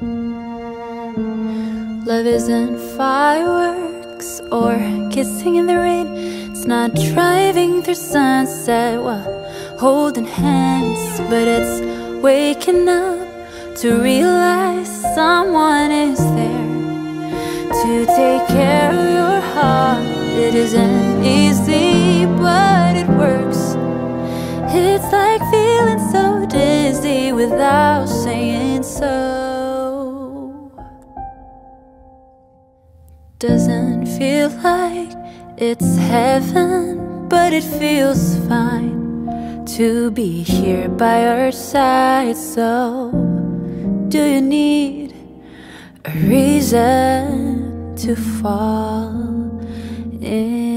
Love isn't fireworks or kissing in the rain. It's not driving through sunset while holding hands, but it's waking up to realize someone is there to take care of your heart. It isn't easy, but it works. It's like feeling so dizzy without saying so. Doesn't feel like it's heaven, but it feels fine to be here by our side. So, do you need a reason to fall in